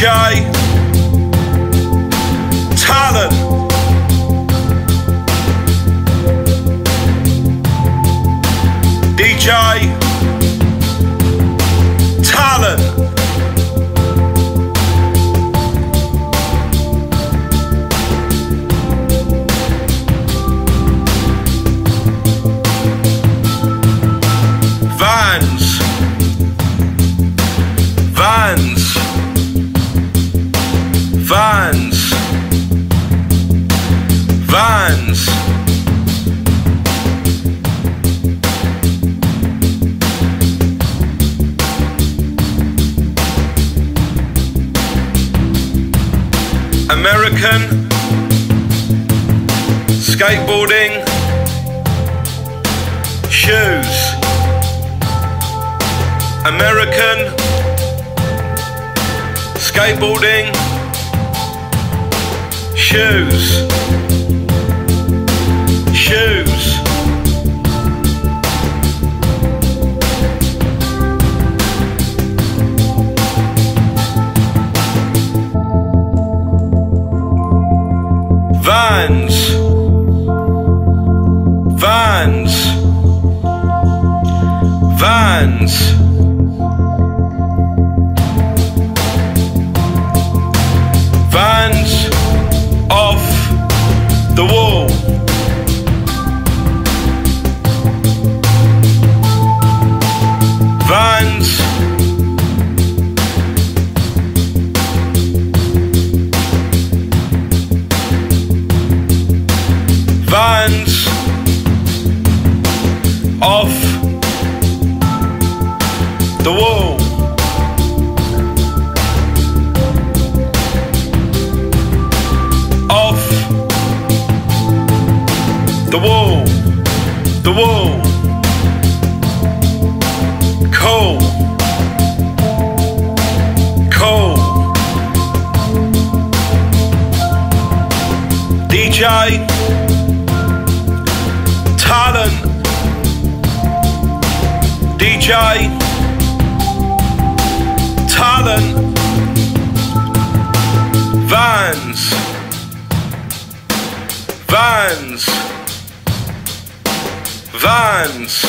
DJ. American skateboarding. Shoes. American. Skateboarding. Shoes. Shoes Vans. Vans. Vans off the wall. Off the wall. The wall. Cool. Cool. DJ talent DJ talent Vans. Vans. Vans.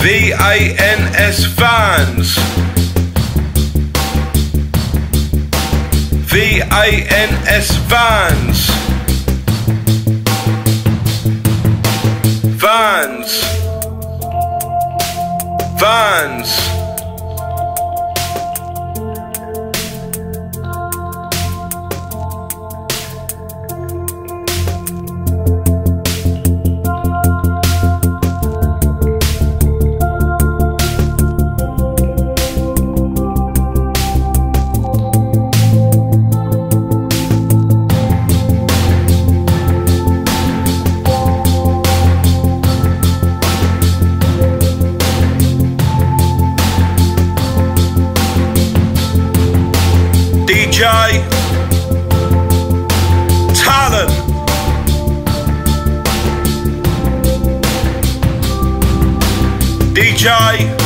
V-A-N-S. Vans V-A-N-S Vans Vans. Vans DJ Talent DJ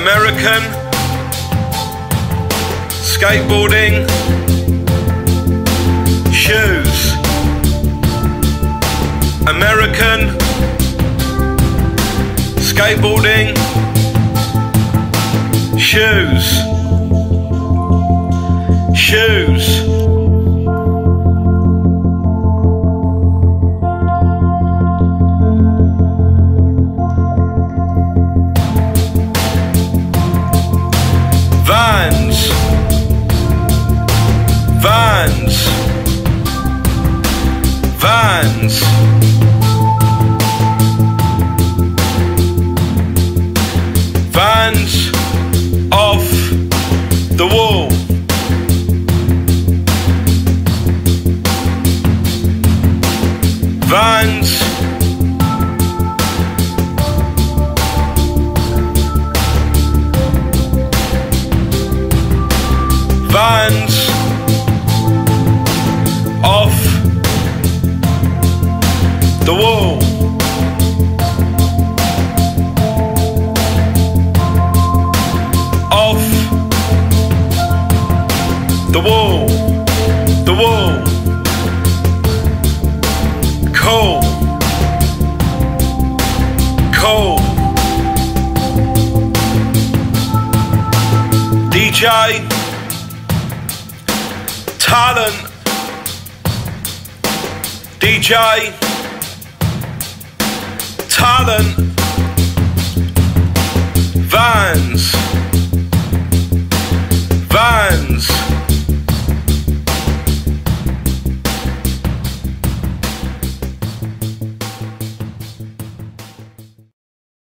American skateboarding shoes. American skateboarding shoes. Shoes vans off the wall. Off the wall, the wall, Cold cool. DJ, talent, DJ, talent, Vans.